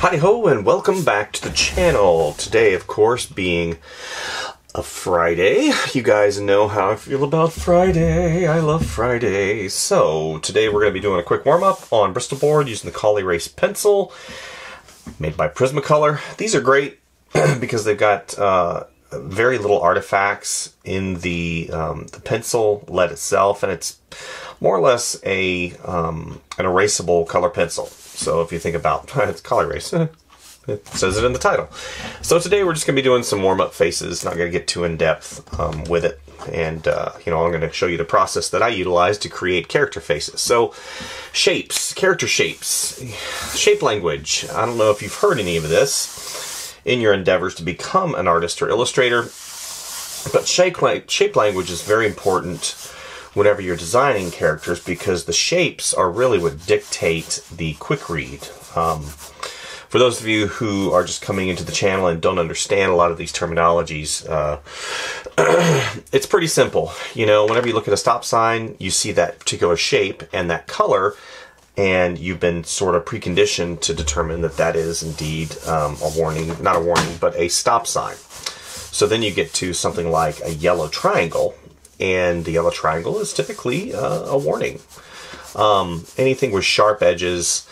Hi ho and welcome back to the channel. Today, of course, being a Friday. You guys know how I feel about Friday. I love Friday. So, today we're going to be doing a quick warm-up on Bristol board using the Col-Erase pencil made by Prismacolor. These are great because they've got uh, very little artifacts in the, um, the pencil lead itself, and it's more or less a um, an erasable color pencil. So if you think about it's Col-Erase, it says it in the title. So today we're just going to be doing some warm-up faces. Not going to get too in-depth um, with it. And, uh, you know, I'm going to show you the process that I utilize to create character faces. So, shapes, character shapes, shape language. I don't know if you've heard any of this in your endeavors to become an artist or illustrator, but shape, shape language is very important whenever you're designing characters because the shapes are really what dictate the quick read. Um, for those of you who are just coming into the channel and don't understand a lot of these terminologies, uh, it's pretty simple. You know, whenever you look at a stop sign, you see that particular shape and that color, and you've been sort of preconditioned to determine that that is indeed um, a warning, not a warning, but a stop sign. So then you get to something like a yellow triangle, and the yellow triangle is typically uh, a warning. Um, anything with sharp edges,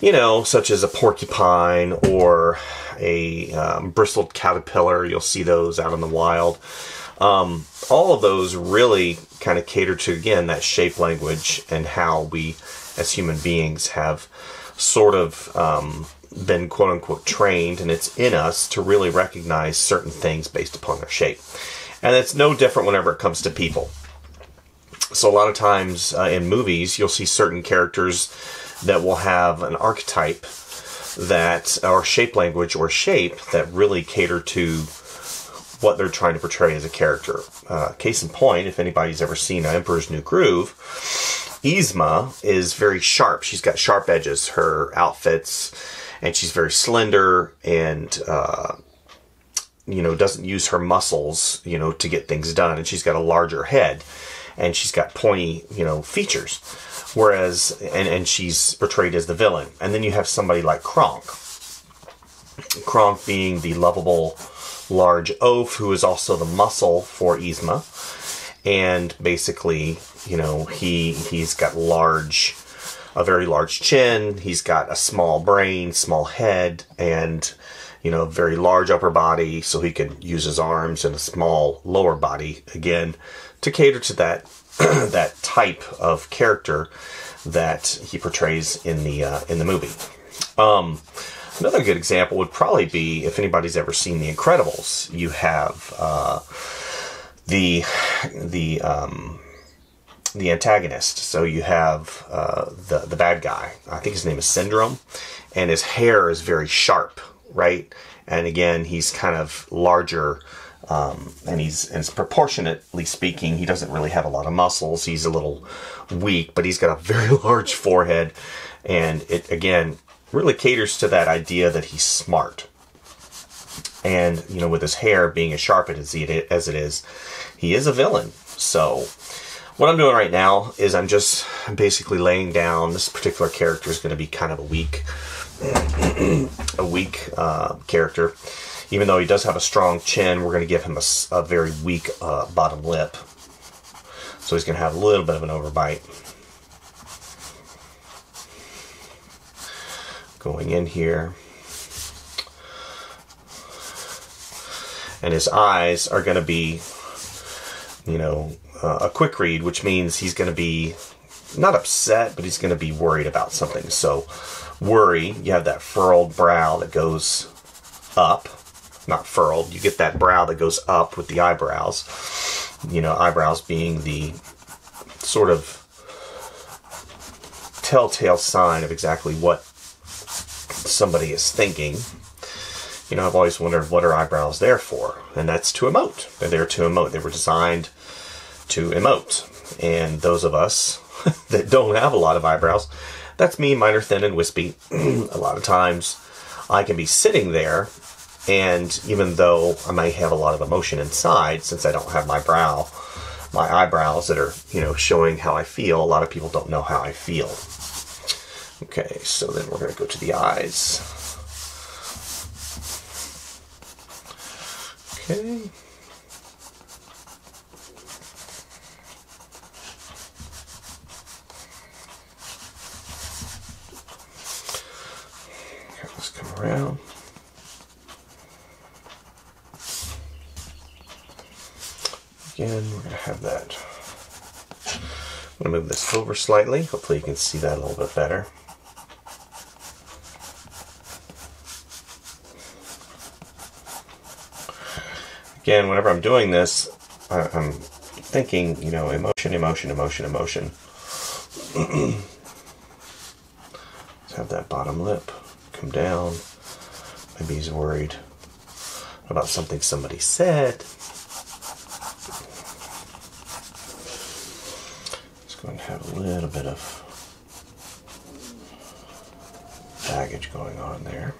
you know, such as a porcupine or a um, bristled caterpillar, you'll see those out in the wild. Um, all of those really kind of cater to, again, that shape language and how we, as human beings, have sort of um, been quote unquote trained, and it's in us to really recognize certain things based upon their shape. And it's no different whenever it comes to people. So a lot of times uh, in movies, you'll see certain characters that will have an archetype that, or shape language or shape that really cater to what they're trying to portray as a character. Uh, case in point, if anybody's ever seen Emperor's New Groove, Yzma is very sharp. She's got sharp edges. Her outfits, and she's very slender and uh, you know, doesn't use her muscles, you know, to get things done. And she's got a larger head and she's got pointy, you know, features. Whereas, and, and she's portrayed as the villain. And then you have somebody like Kronk. Kronk being the lovable, large oaf who is also the muscle for Yzma. And basically, you know, he, he's got large, a very large chin. He's got a small brain, small head, and you know, very large upper body so he can use his arms and a small lower body again to cater to that that type of character that he portrays in the uh, in the movie. Um, another good example would probably be if anybody's ever seen The Incredibles. You have uh, the the um, the antagonist. So you have uh, the the bad guy. I think his name is Syndrome, and his hair is very sharp right? And again, he's kind of larger, um, and he's and proportionately speaking, he doesn't really have a lot of muscles. He's a little weak, but he's got a very large forehead, and it again really caters to that idea that he's smart. And you know, with his hair being as sharp as it is, he is a villain. So. What I'm doing right now is I'm just basically laying down this particular character is going to be kind of a weak a weak uh, character. Even though he does have a strong chin, we're going to give him a, a very weak uh, bottom lip. So he's going to have a little bit of an overbite. Going in here. And his eyes are going to be, you know, uh, a quick read, which means he's going to be not upset, but he's going to be worried about something. So worry, you have that furrowed brow that goes up. Not furled. you get that brow that goes up with the eyebrows. You know, eyebrows being the sort of telltale sign of exactly what somebody is thinking. You know, I've always wondered what are eyebrows there for? And that's to emote. They're there to emote. They were designed to emote. And those of us that don't have a lot of eyebrows that's me, minor, thin, and wispy. a lot of times I can be sitting there, and even though I may have a lot of emotion inside, since I don't have my brow, my eyebrows that are, you know, showing how I feel, a lot of people don't know how I feel. Okay, so then we're going to go to the eyes. Okay. Around. Again, we're going to have that. I'm going to move this over slightly. Hopefully you can see that a little bit better. Again, whenever I'm doing this, I, am thinking, you know, emotion, emotion, emotion, emotion. Let's have that bottom lip come down. Maybe he's worried about something somebody said. Just going to have a little bit of baggage going on there.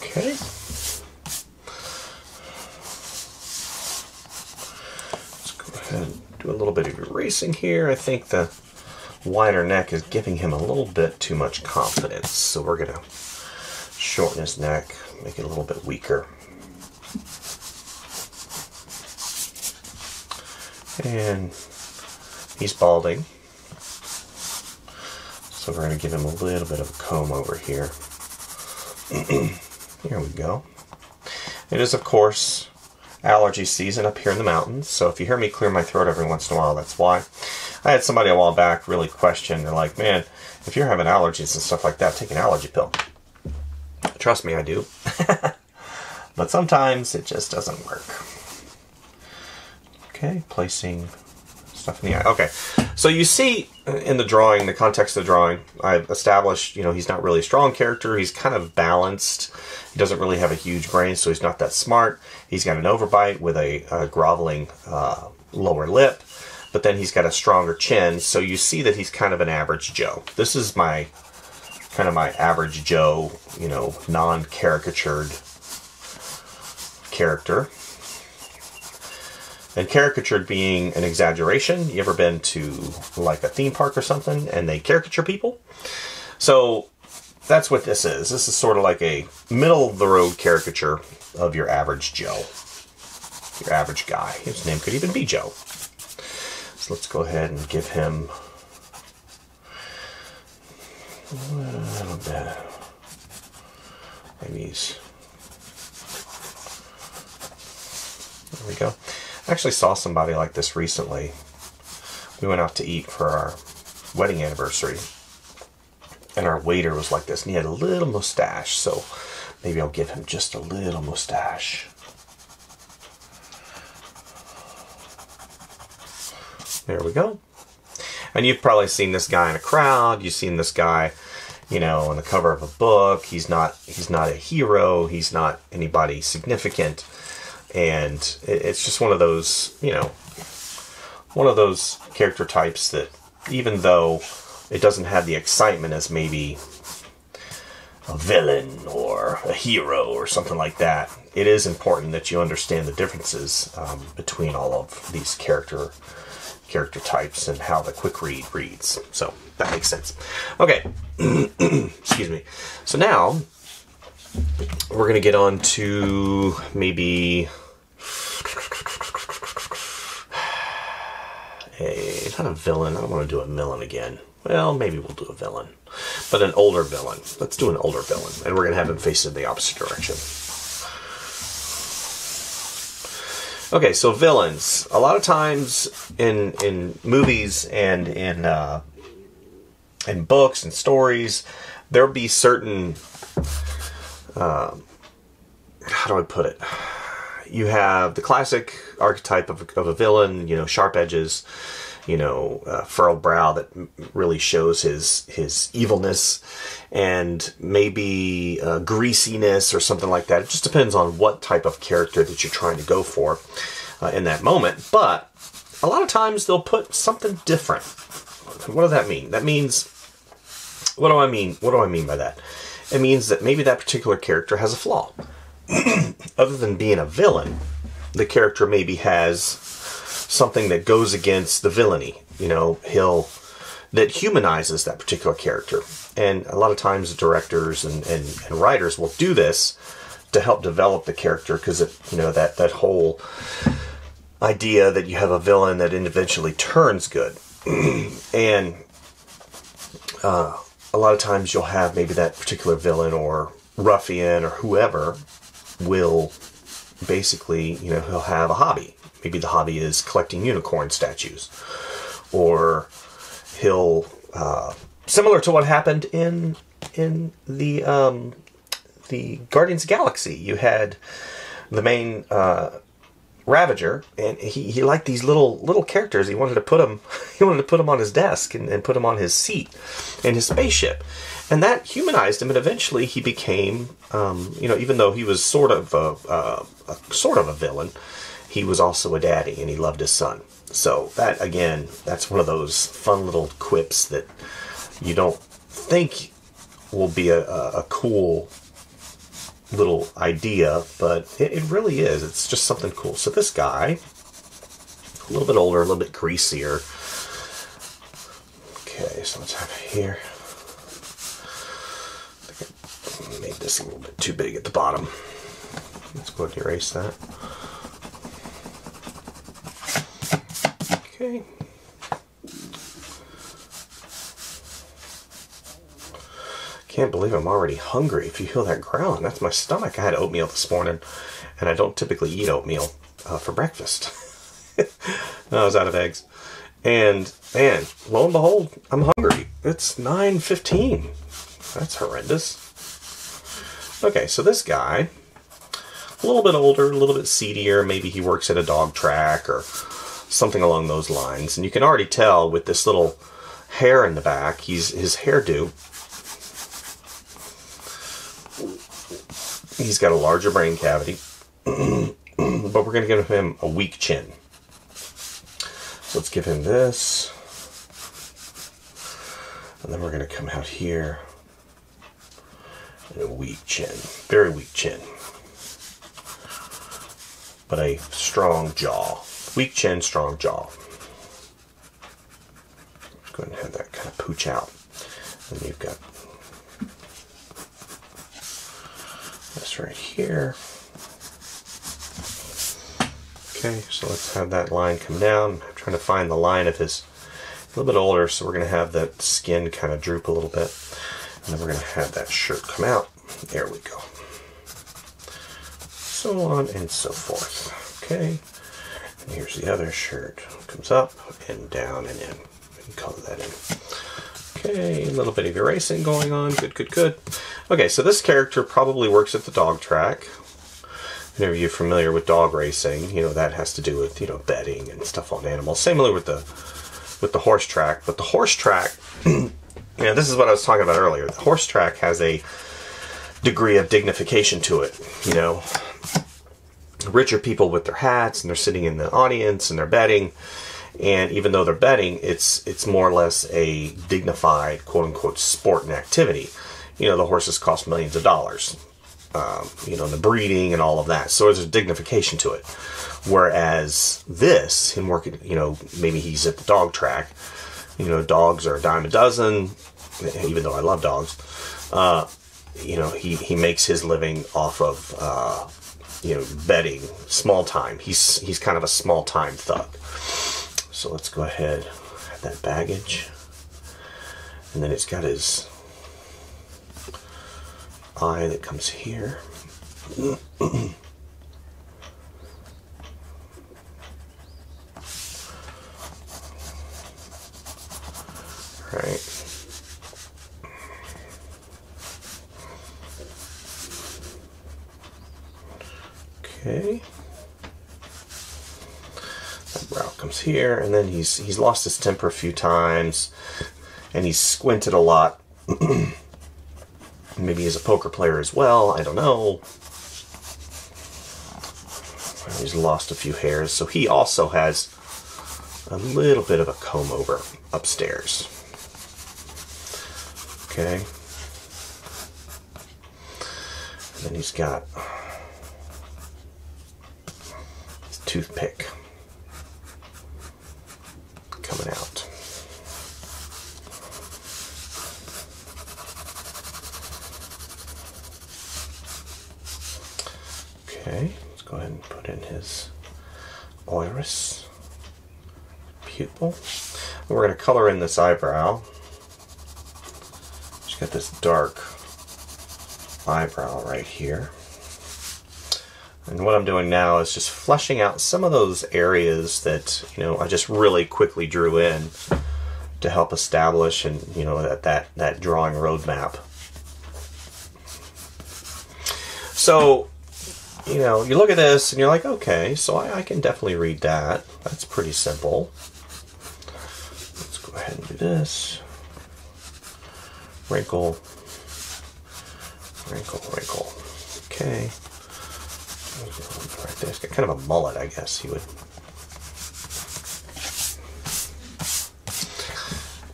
Okay. Let's go ahead and do a little bit of erasing here. I think the wider neck is giving him a little bit too much confidence. So we're going to shorten his neck, make it a little bit weaker. And he's balding. So we're going to give him a little bit of a comb over here. here we go. It is, of course, allergy season up here in the mountains. So if you hear me clear my throat every once in a while, that's why. I had somebody a while back really question. They're like, man, if you're having allergies and stuff like that, take an allergy pill. Trust me, I do. but sometimes it just doesn't work. Okay, placing stuff in the eye. Okay, so you see in the drawing, the context of the drawing, I've established, you know, he's not really a strong character. He's kind of balanced. He doesn't really have a huge brain, so he's not that smart. He's got an overbite with a, a groveling uh, lower lip, but then he's got a stronger chin, so you see that he's kind of an average Joe. This is my kind of my average Joe, you know, non-caricatured character. And caricatured being an exaggeration. You ever been to like a theme park or something and they caricature people? So that's what this is. This is sort of like a middle of the road caricature of your average Joe. Your average guy. His name could even be Joe. Let's go ahead and give him uh, a little bit. Maybe he's. There we go. I actually saw somebody like this recently. We went out to eat for our wedding anniversary. And our waiter was like this, and he had a little mustache, so maybe I'll give him just a little mustache. There we go. And you've probably seen this guy in a crowd. You've seen this guy, you know, on the cover of a book. He's not he's not a hero. He's not anybody significant and it's just one of those you know one of those character types that even though it doesn't have the excitement as maybe a villain or a hero or something like that it is important that you understand the differences um, between all of these character character types and how the quick read reads so that makes sense okay excuse me so now we're going to get on to maybe a not a villain. I don't want to do a villain again. Well, maybe we'll do a villain, but an older villain. Let's do an older villain, and we're gonna have him face in the opposite direction. Okay, so villains. A lot of times in in movies and in uh, in books and stories, there'll be certain. Uh, how do I put it? you have the classic archetype of, of a villain, you know, sharp edges, you know, uh, furrowed brow that really shows his his evilness, and maybe uh, greasiness or something like that. It just depends on what type of character that you're trying to go for uh, in that moment. But a lot of times they'll put something different. What does that mean? That means, what do I mean? What do I mean by that? It means that maybe that particular character has a flaw. other than being a villain, the character maybe has something that goes against the villainy. You know, he'll that humanizes that particular character. And a lot of times, directors and, and, and writers will do this to help develop the character because it you know that that whole idea that you have a villain that eventually turns good and uh, a lot of times you'll have maybe that particular villain or ruffian or whoever will basically you know he'll have a hobby maybe the hobby is collecting unicorn statues or he'll uh, similar to what happened in in the um, the Guardians the Galaxy. You had the main uh, Ravager, and he, he liked these little little characters. He wanted to put them he wanted to put them on his desk and, and put them on his seat in his spaceship, and that humanized him. And eventually, he became um, you know even though he was sort of a, a, a sort of a villain, he was also a daddy, and he loved his son. So that again, that's one of those fun little quips that you don't think will be a, a, cool little idea, but it, it, really is. It's just something cool. So this guy, a little bit older, a little bit greasier. Okay, so let's have here. I think I made this a little bit too big at the bottom. Let's go ahead and erase that. Okay. Can't believe I'm already hungry. If you feel that growling, that's my stomach. I had oatmeal this morning, and I don't typically eat oatmeal uh, for breakfast. I was out of eggs. And man, lo and behold, I'm hungry. It's 9.15. That's horrendous. Okay, so this guy, a little bit older, a little bit seedier. Maybe he works at a dog track or something along those lines. And you can already tell with this little hair in the back, he's his hairdo He's got a larger brain cavity, but we're going to give him a weak chin. So let's give him this. And then we're going to come out here. And a weak chin. Very weak chin. But a strong jaw. Weak chin, strong jaw. Go ahead and have that kind of pooch out. And you've got this right here. Okay, so let's have that line come down. I'm trying to find the line of his, a little bit older, so we're going to have that skin kind of droop a little bit. And then we're going to have that shirt come out. There we go. So on and so forth. Okay, here's the other shirt. Comes up and down and in. And color that in. Okay, a little bit of erasing going on. Good, good, good. Okay, so this character probably works at the dog track. Whenever you're familiar with dog racing, you know that has to do with you know betting and stuff on animals. Similar with the with the horse track, but the horse track, you know, this is what I was talking about earlier. The horse track has a degree of dignification to it. You know, richer people with their hats and they're sitting in the audience and they're betting and even though they're betting, it's it's more or less a dignified quote unquote sport and activity. You know, the horses cost millions of dollars. Um, you know, the breeding and all of that. So there's a dignification to it. Whereas this, him working, you know, maybe he's at the dog track. You know, dogs are a dime a dozen. Even though I love dogs, uh, you know, he he makes his living off of. Uh, you know, betting, small time. He's he's kind of a small time thug. So let's go ahead, that baggage. And then it's got his eye that comes here. Right. Okay. comes here, and then he's he's lost his temper a few times, and he's squinted a lot. Maybe he's a poker player as well. I don't know. He's lost a few hairs, so he also has a little bit of a comb over upstairs. Okay. And then he's got his toothpick. coming out. His iris pupil. And we're going to color in this eyebrow. She's got this dark eyebrow right here. And what I'm doing now is just fleshing out some of those areas that, you know, I just really quickly drew in to help establish and, you know, that, that, that drawing roadmap. So, you know, you look at this and you're like, okay, so I, I can definitely read that. That's pretty simple. Let's go ahead and do this. Wrinkle, wrinkle, wrinkle. Okay. Right there. It's got kind of a mullet, I guess he would.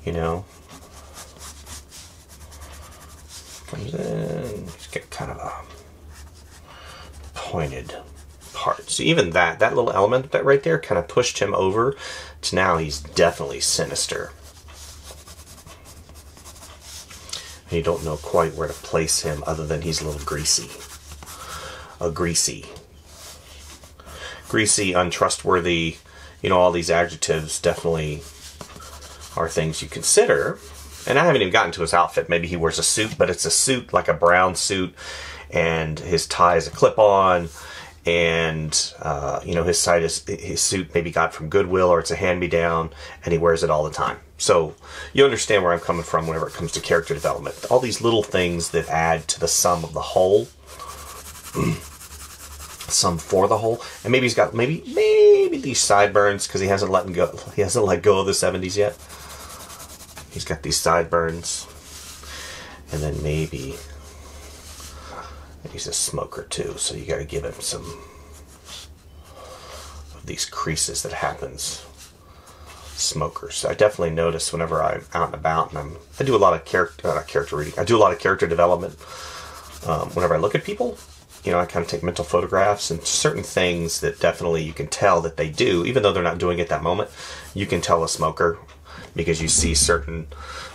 You know. Comes in. He's got kind of a pointed part. So even that, that little element that right there kind of pushed him over to now he's definitely sinister. And you don't know quite where to place him other than he's a little greasy. A greasy greasy, untrustworthy, you know, all these adjectives definitely are things you consider. And I haven't even gotten to his outfit. Maybe he wears a suit, but it's a suit like a brown suit, and his tie is a clip on, and uh, you know his side is his suit maybe got from Goodwill or it's a hand me down, and he wears it all the time. So you understand where I'm coming from whenever it comes to character development. All these little things that add to the sum of the whole. some for the whole, and maybe he's got maybe maybe these sideburns because he hasn't let go. He hasn't let go of the '70s yet. He's got these sideburns, and then maybe he's a smoker too. So you got to give him some of these creases that happens. Smokers. I definitely notice whenever I'm out and about, and I'm I do a lot of character uh, character reading. I do a lot of character development. Um, whenever I look at people, you know, I kind of take mental photographs and certain things that definitely you can tell that they do, even though they're not doing it that moment. You can tell a smoker because you see certain,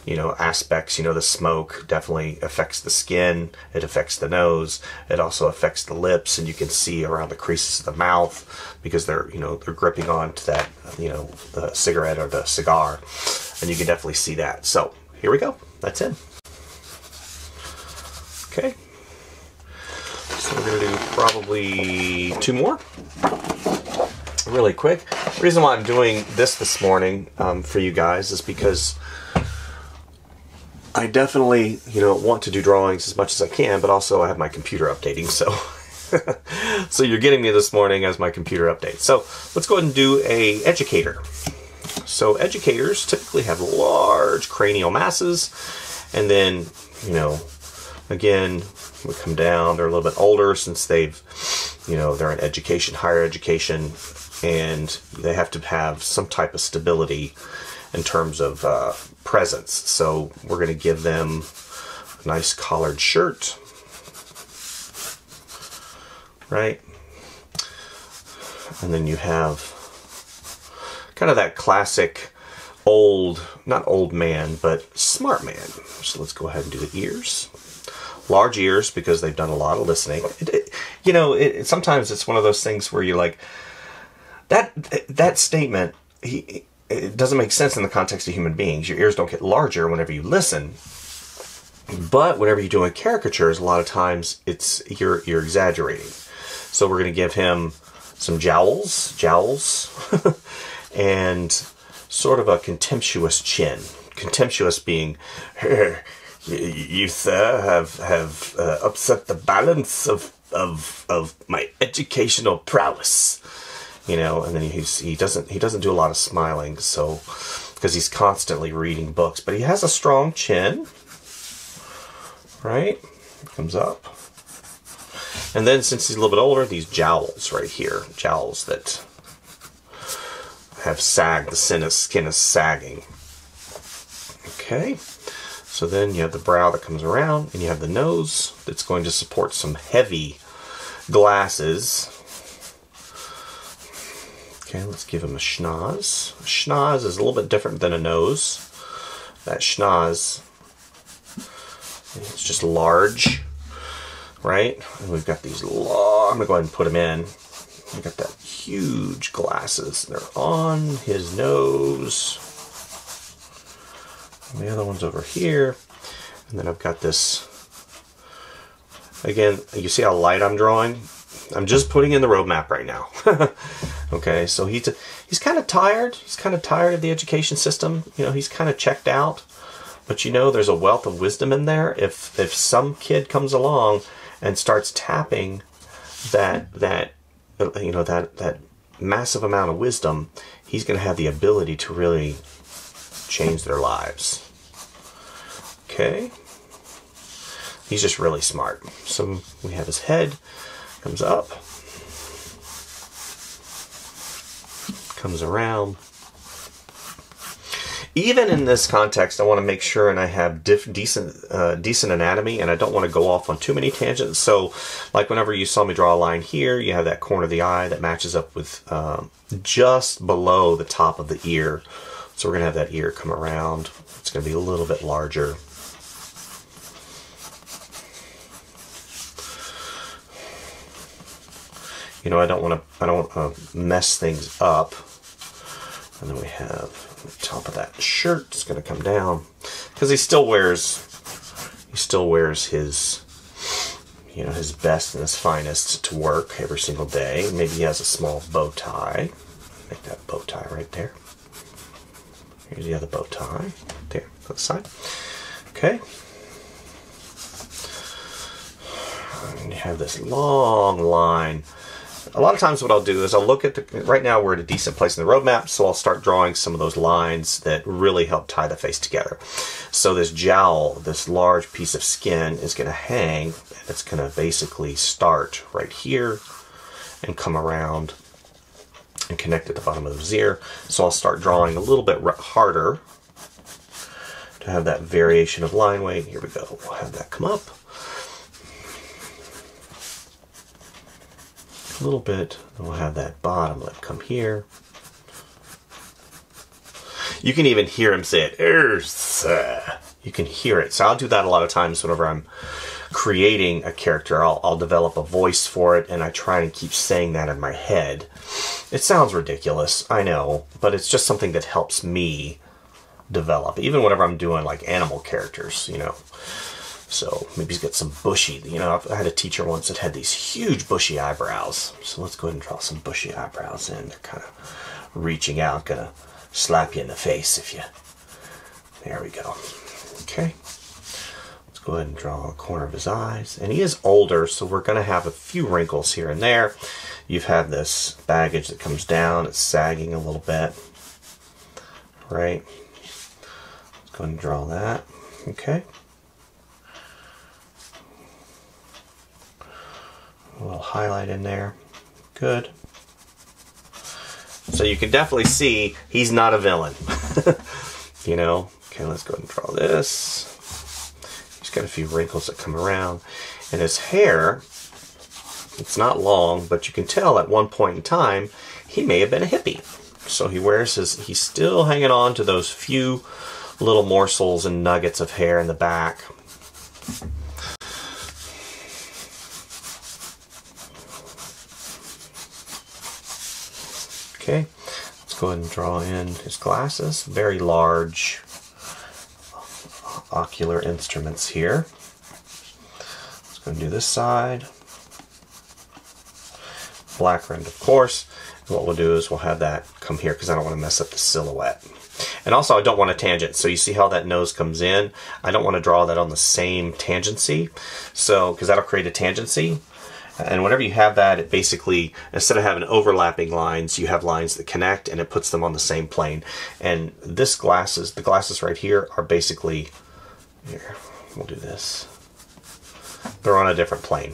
you know, aspects. You know, the smoke definitely affects the skin. It affects the nose. It also affects the lips, and you can see around the creases of the mouth because they're, you know, they're gripping onto that, you know, the cigarette or the cigar, and you can definitely see that. So here we go. That's it. Okay. So we're going to do probably two more. Really quick. The reason why I'm doing this this morning um, for you guys is because I definitely, you know, want to do drawings as much as I can, but also I have my computer updating, so so you're getting me this morning as my computer updates. So let's go ahead and do a educator. So educators typically have large cranial masses, and then, you know, again, we come down. They're a little bit older since they've, you know, they're in education, higher education, and they have to have some type of stability in terms of uh, presence. So we're going to give them a nice collared shirt, right? And then you have kind of that classic old, not old man, but smart man. So let's go ahead and do the ears large ears because they've done a lot of listening. It, it, you know, it, sometimes it's one of those things where you're like, that that statement he, it doesn't make sense in the context of human beings. Your ears don't get larger whenever you listen, but whenever you're doing caricatures, a lot of times it's you're you're exaggerating. So we're going to give him some jowls, jowls, and sort of a contemptuous chin. Contemptuous being you, sir, have have uh, upset the balance of of of my educational prowess. You know, and then he's he doesn't he doesn't do a lot of smiling, so because he's constantly reading books, but he has a strong chin. Right, comes up, and then since he's a little bit older, these jowls right here, jowls that have sagged. The skin is sagging. Okay. So then you have the brow that comes around, and you have the nose that's going to support some heavy glasses. Okay, let's give him a schnoz. A schnoz is a little bit different than a nose. That schnoz it's just large, right? And we've got these long, I'm gonna go ahead and put them in. We got that huge glasses. They're on his nose. And the other one's over here. And then I've got this. Again, you see how light I'm drawing? I'm just putting in the roadmap right now. okay, so he's he's kind of tired. He's kind of tired of the education system. You know, he's kind of checked out. But you know, there's a wealth of wisdom in there. If if some kid comes along and starts tapping that that you know that that massive amount of wisdom, he's going to have the ability to really change their lives. Okay. He's just really smart. So we have his head comes up, comes around. Even in this context, I want to make sure and I have decent uh, decent anatomy, and I don't want to go off on too many tangents. So, like whenever you saw me draw a line here, you have that corner of the eye that matches up with um, just below the top of the ear. So we're going to have that ear come around. It's going to be a little bit larger. You know, I don't want to, I don't want to mess things up. And then we have the top of that shirt. It's going to come down because he still wears, he still wears his, you know, his best and his finest to work every single day. Maybe he has a small bow tie. Make that bow tie right there. Here's the other bow tie. There, the side. Okay. And you have this long line a lot of times what I'll do is I'll look at the, right now we're at a decent place in the roadmap, so I'll start drawing some of those lines that really help tie the face together. So this jowl, this large piece of skin is going to hang, and it's going to basically start right here and come around and connect at the bottom of the ear. So I'll start drawing a little bit harder to have that variation of line weight. Here we go. We'll have that come up. A little bit. Then we'll have that bottom lip come here. You can even hear him say it. Ursa. You can hear it. So I'll do that a lot of times whenever I'm creating a character. I'll, I'll develop a voice for it and I try and keep saying that in my head. It sounds ridiculous, I know, but it's just something that helps me develop. Even whenever I'm doing like animal characters, you know. So maybe he's got some bushy, you know, I had a teacher once that had these huge bushy eyebrows. So let's go ahead and draw some bushy eyebrows in. They're kind of reaching out, gonna slap you in the face if you, there we go. Okay, let's go ahead and draw a corner of his eyes. And he is older, so we're gonna have a few wrinkles here and there. You've had this baggage that comes down, it's sagging a little bit, right? Let's go ahead and draw that, okay. A little highlight in there. Good. So you can definitely see he's not a villain. you know? Okay, let's go ahead and draw this. He's got a few wrinkles that come around. And his hair, it's not long, but you can tell at one point in time, he may have been a hippie. So he wears his, he's still hanging on to those few little morsels and nuggets of hair in the back. Okay, let's go ahead and draw in his glasses. Very large ocular instruments here. Let's go and do this side. Black rim, of course. And what we'll do is we'll have that come here because I don't want to mess up the silhouette. And also I don't want a tangent. So you see how that nose comes in? I don't want to draw that on the same tangency. So, because that'll create a tangency. And whenever you have that, it basically, instead of having overlapping lines, you have lines that connect and it puts them on the same plane. And this glasses, the glasses right here are basically, here, we'll do this. They're on a different plane.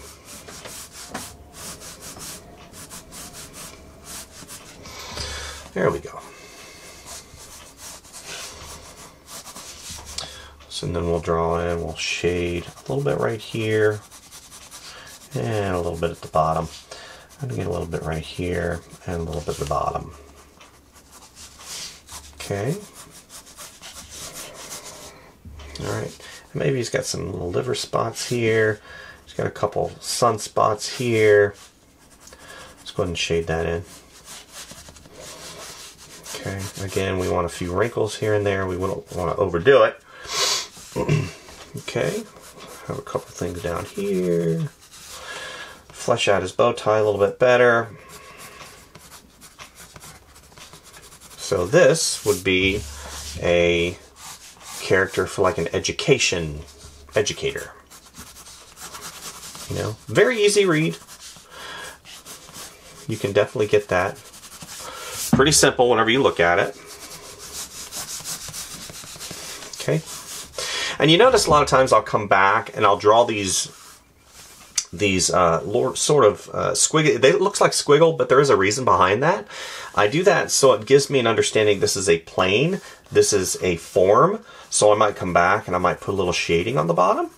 There we go. So then we'll draw in, we'll shade a little bit right here and a little bit at the bottom. I'm gonna get a little bit right here and a little bit at the bottom. Okay. All right. Maybe he's got some little liver spots here. He's got a couple sunspots here. Let's go ahead and shade that in. Okay, again, we want a few wrinkles here and there. We don't want to overdo it. okay, have a couple things down here. Flesh out his bow tie a little bit better. So this would be a character for like an education educator. You know, very easy read. You can definitely get that. Pretty simple whenever you look at it. Okay. And you notice a lot of times I'll come back and I'll draw these these uh, sort of uh, squiggle. They looks like squiggle, but there is a reason behind that. I do that so it gives me an understanding this is a plane, this is a form. So I might come back and I might put a little shading on the bottom.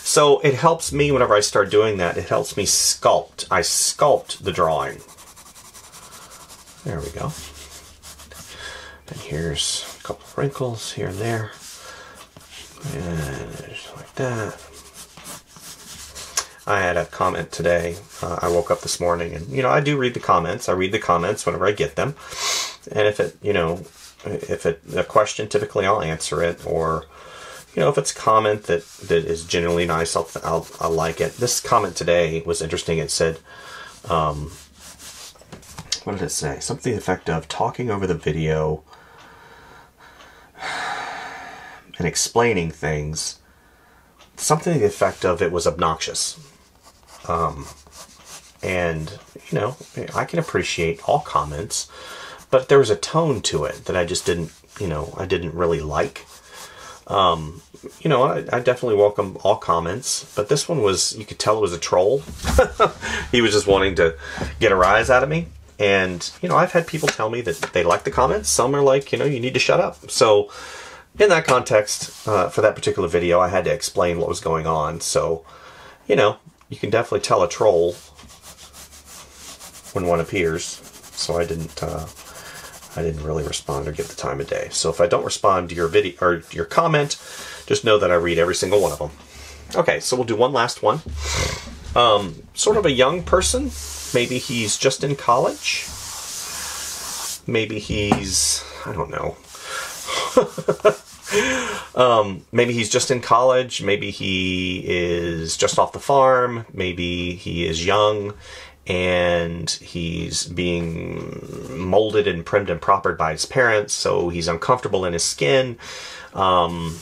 So it helps me whenever I start doing that. It helps me sculpt. I sculpt the drawing. There we go. And here's a couple wrinkles here and there. And just like that. I had a comment today. Uh, I woke up this morning and, you know, I do read the comments. I read the comments whenever I get them. And if it, you know, if it a question, typically I'll answer it. Or, you know, if it's a comment that, that is genuinely nice, I'll, I'll, I'll like it. This comment today was interesting. It said, um, what did it say? Something the effect of talking over the video and explaining things. Something to the effect of it was obnoxious. Um, and, you know, I can appreciate all comments, but there was a tone to it that I just didn't, you know, I didn't really like. Um, you know, I, I, definitely welcome all comments, but this one was, you could tell it was a troll. he was just wanting to get a rise out of me. And, you know, I've had people tell me that they like the comments. Some are like, you know, you need to shut up. So, in that context, uh, for that particular video, I had to explain what was going on. So, you know, you can definitely tell a troll when one appears. So I didn't, uh, I didn't really respond or give the time of day. So if I don't respond to your video or your comment, just know that I read every single one of them. Okay, so we'll do one last one. Um, sort of a young person. Maybe he's just in college. Maybe he's, I don't know. um, maybe he's just in college. Maybe he is just off the farm. Maybe he is young and he's being molded and primed and propered by his parents, so he's uncomfortable in his skin. Um,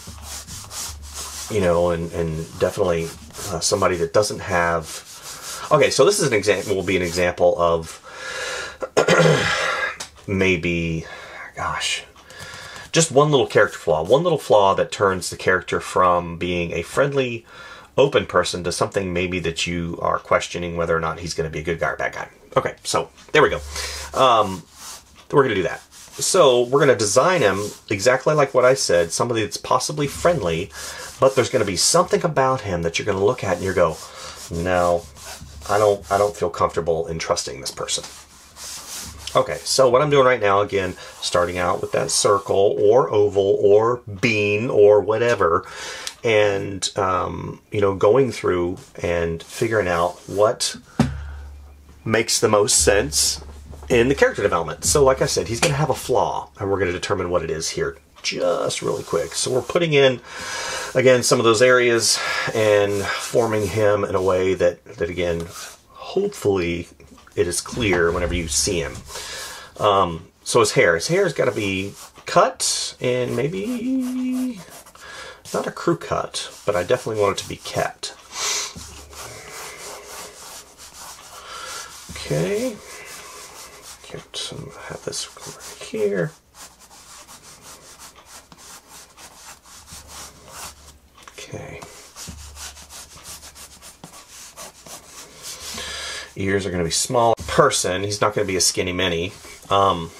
you know, and, and definitely uh, somebody that doesn't have. Okay, so this is an example. Will be an example of maybe, gosh, just one little character flaw, one little flaw that turns the character from being a friendly, open person to something maybe that you are questioning whether or not he's going to be a good guy or bad guy. Okay, so there we go. Um, we're going to do that. So we're going to design him exactly like what I said, somebody that's possibly friendly, but there's going to be something about him that you're going to look at and you go, no, I don't, I don't feel comfortable in trusting this person. Okay, so what I'm doing right now, again, starting out with that circle or oval or bean or whatever, and, um, you know, going through and figuring out what makes the most sense in the character development. So, like I said, he's going to have a flaw, and we're going to determine what it is here just really quick. So, we're putting in, again, some of those areas and forming him in a way that, that again, hopefully it is clear whenever you see him. Um, so his hair, his hair's got to be cut and maybe not a crew cut, but I definitely want it to be kept. Okay, get some, have this right here. Okay. Ears are going to be small. Person, he's not going to be a skinny mini. Um,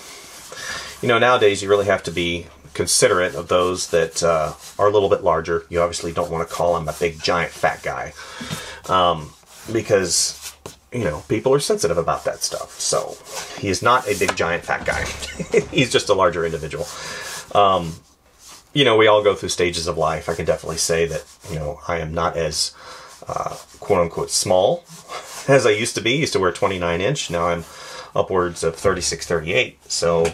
you know, nowadays you really have to be considerate of those that uh, are a little bit larger. You obviously don't want to call him a big, giant, fat guy. Um, because, you know, people are sensitive about that stuff. So, he is not a big, giant, fat guy. he's just a larger individual. Um, you know, we all go through stages of life. I can definitely say that, you know, I am not as uh, quote unquote small as I used to be. used to wear 29 inch. Now I'm upwards of 36, 38. So,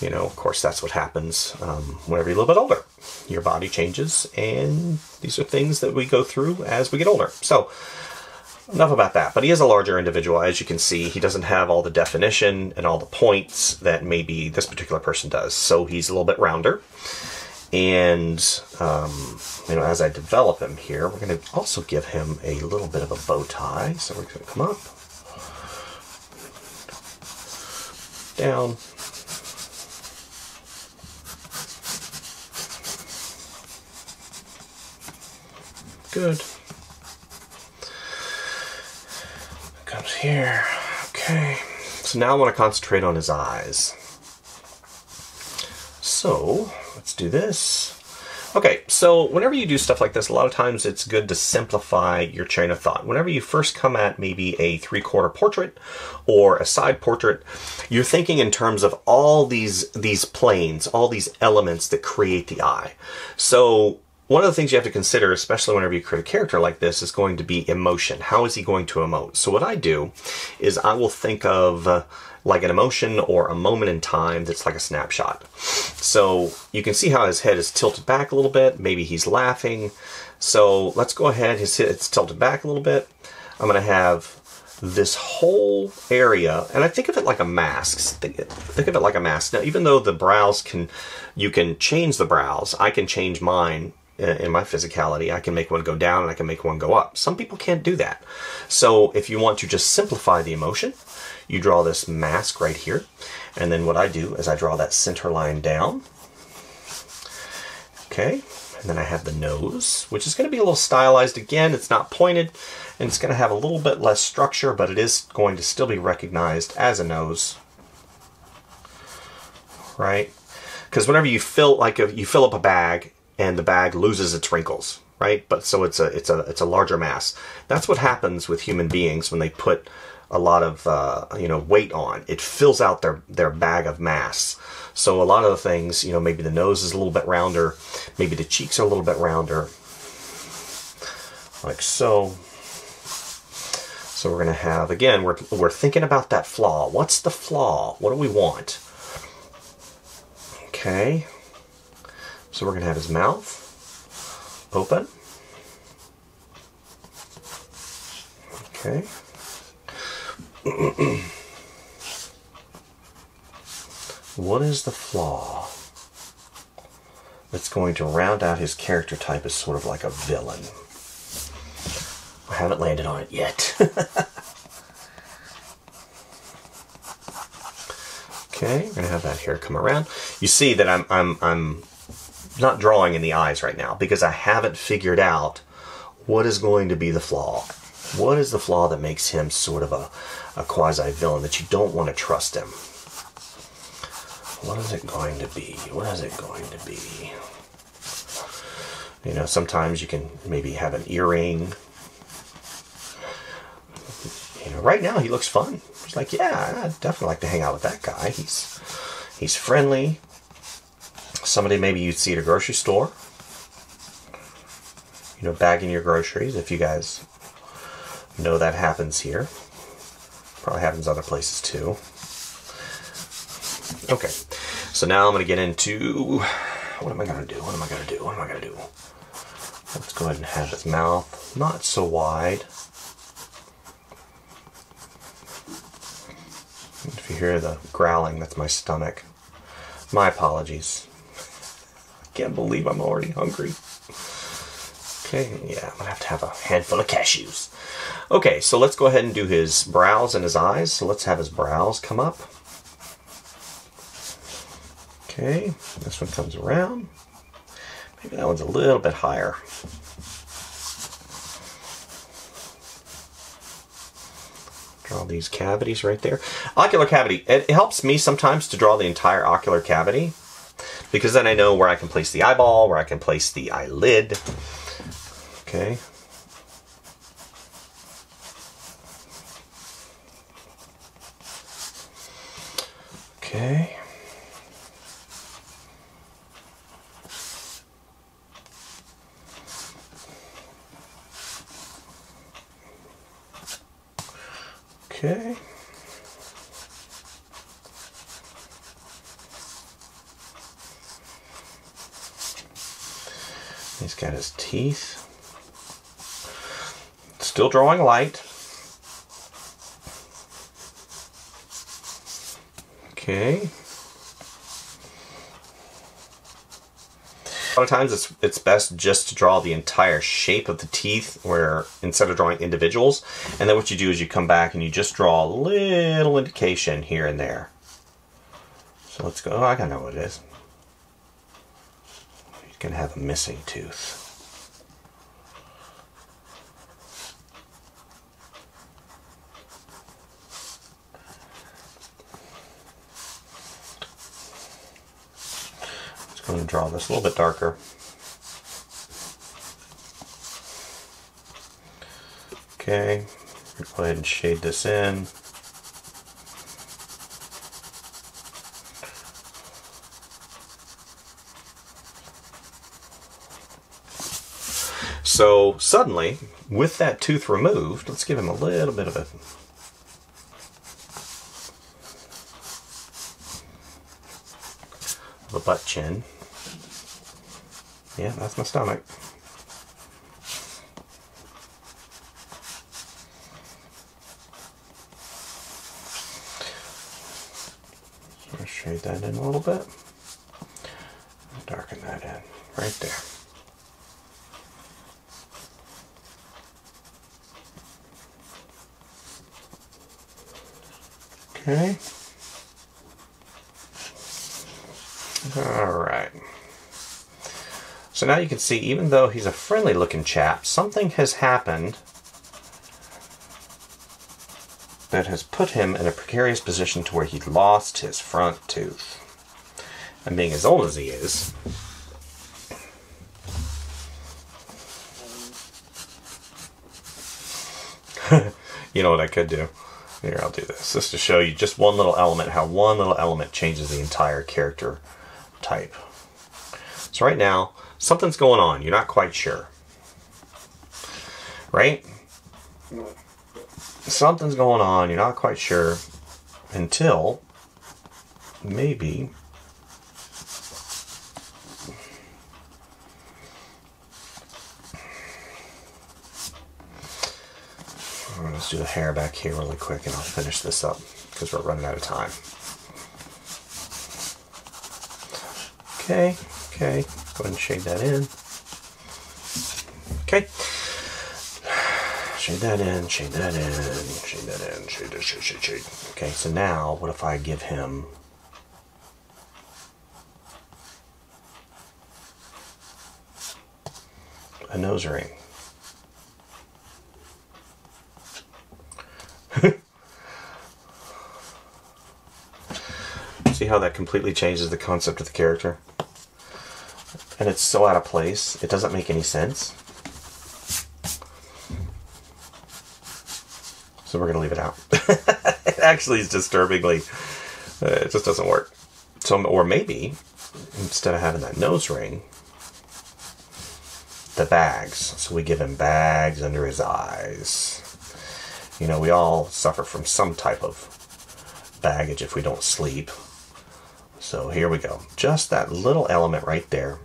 you know, of course, that's what happens um, whenever you're a little bit older. Your body changes, and these are things that we go through as we get older. So, enough about that. But he is a larger individual, as you can see. He doesn't have all the definition and all the points that maybe this particular person does. So he's a little bit rounder. And, um, you know, as I develop him here, we're going to also give him a little bit of a bow tie. So we're going to come up, down, good. Comes here. Okay. So now I want to concentrate on his eyes. So do this. Okay, so whenever you do stuff like this, a lot of times it's good to simplify your chain of thought. Whenever you first come at maybe a three-quarter portrait or a side portrait, you're thinking in terms of all these these planes, all these elements that create the eye. So one of the things you have to consider, especially whenever you create a character like this, is going to be emotion. How is he going to emote? So what I do is I will think of uh, like an emotion or a moment in time that's like a snapshot. So you can see how his head is tilted back a little bit. Maybe he's laughing. So let's go ahead. His head's tilted back a little bit. I'm going to have this whole area, and I think of it like a mask. Think, think of it like a mask. Now, even though the brows can, you can change the brows, I can change mine in my physicality. I can make one go down and I can make one go up. Some people can't do that. So if you want to just simplify the emotion, you draw this mask right here. And then what I do is I draw that center line down. Okay, and then I have the nose, which is going to be a little stylized again. It's not pointed, and it's going to have a little bit less structure, but it is going to still be recognized as a nose. Right? Because whenever you fill like a, you fill up a bag and the bag loses its wrinkles, right? But so it's a it's a it's a larger mass. That's what happens with human beings when they put a lot of uh, you know weight on. It fills out their their bag of mass. So a lot of the things, you know, maybe the nose is a little bit rounder, maybe the cheeks are a little bit rounder, like so. So we're gonna have again. We're we're thinking about that flaw. What's the flaw? What do we want? Okay. So we're going to have his mouth open. Okay. What is the flaw that's going to round out his character type as sort of like a villain? I haven't landed on it yet. okay, we're gonna have that hair come around. You see that I'm I'm I'm not drawing in the eyes right now because I haven't figured out what is going to be the flaw. What is the flaw that makes him sort of a, a quasi villain that you don't want to trust him? What is it going to be? What is it going to be? You know, sometimes you can maybe have an earring. You know, right now he looks fun. He's like, yeah, I'd definitely like to hang out with that guy. He's he's friendly somebody maybe you'd see at a grocery store, you know, bagging your groceries, if you guys know that happens here. Probably happens other places too. Okay, so now I'm going to get into what am I going to do? What am I going to do? What am I going to do? Let's go ahead and have his mouth not so wide. If you hear the growling, that's my stomach. My apologies I can't believe I'm already hungry. Okay, yeah, I'm gonna have to have a handful of cashews. Okay, so let's go ahead and do his brows and his eyes. So let's have his brows come up. Okay, this one comes around. Maybe that one's a little bit higher. Draw these cavities right there. Ocular cavity. It helps me sometimes to draw the entire ocular cavity because then I know where I can place the eyeball, where I can place the eyelid. Okay. Okay. Okay. He's got his teeth. Still drawing light. Okay. A lot of times it's it's best just to draw the entire shape of the teeth where instead of drawing individuals and then what you do is you come back and you just draw a little indication here and there. So let's go, oh, I gotta know what it is. He's gonna have a missing tooth. Going to draw this a little bit darker. Okay, go ahead and shade this in. So suddenly, with that tooth removed, let's give him a little bit of a of a butt chin. Yeah, that's my stomach. So shade that in a little bit. Darken that in right there. Okay. All right. So now you can see, even though he's a friendly looking chap, something has happened that has put him in a precarious position to where he lost his front tooth. And being as old as he is, you know what I could do? Here, I'll do this. Just to show you just one little element, how one little element changes the entire character type. So right now, something's going on. You're not quite sure. Right? Something's going on. You're not quite sure until maybe Let's do the hair back here really quick and I'll finish this up because we're running out of time. Okay, okay, go ahead and shade that in. Okay. Shade that in, shade that in, shade that in, shade, shade, shade, shade. Okay, so now what if I give him a nose ring? See how that completely changes the concept of the character? And it's so out of place, it doesn't make any sense. So we're going to leave it out. it actually is disturbingly, uh, it just doesn't work. So, or maybe, instead of having that nose ring, the bags. So we give him bags under his eyes. You know, we all suffer from some type of baggage if we don't sleep. So here we go. Just that little element right there,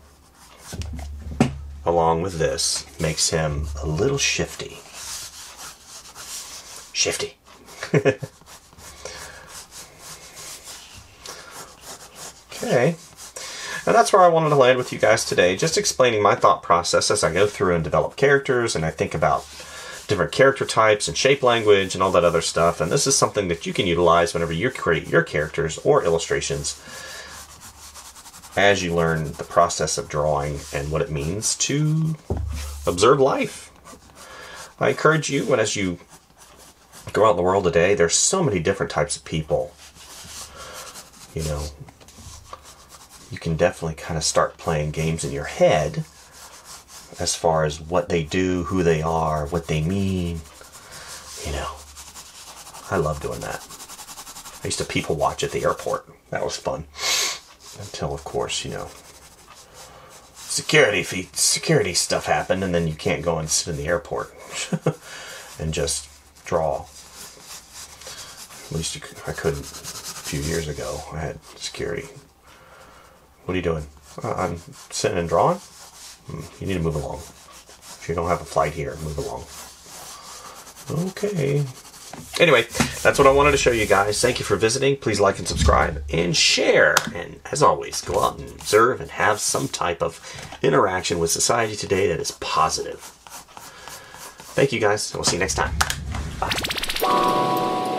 along with this, makes him a little shifty. Shifty. okay. And that's where I wanted to land with you guys today, just explaining my thought process as I go through and develop characters and I think about different character types and shape language and all that other stuff. And this is something that you can utilize whenever you create your characters or illustrations as you learn the process of drawing and what it means to observe life. I encourage you when as you go out in the world today, there's so many different types of people. You know, you can definitely kind of start playing games in your head as far as what they do, who they are, what they mean. You know, I love doing that. I used to people watch at the airport. That was fun. Until, of course, you know, security feet, security stuff happened, and then you can't go and sit in the airport and just draw. At least could, I couldn't a few years ago. I had security. What are you doing? Uh, I'm sitting and drawing. Hmm, You need to move along. If you don't have a flight here, move along. Okay. Anyway, that's what I wanted to show you guys. Thank you for visiting. Please like and subscribe and share. And as always, go out and observe and have some type of interaction with society today that is positive. Thank you guys, and we'll see you next time. Bye.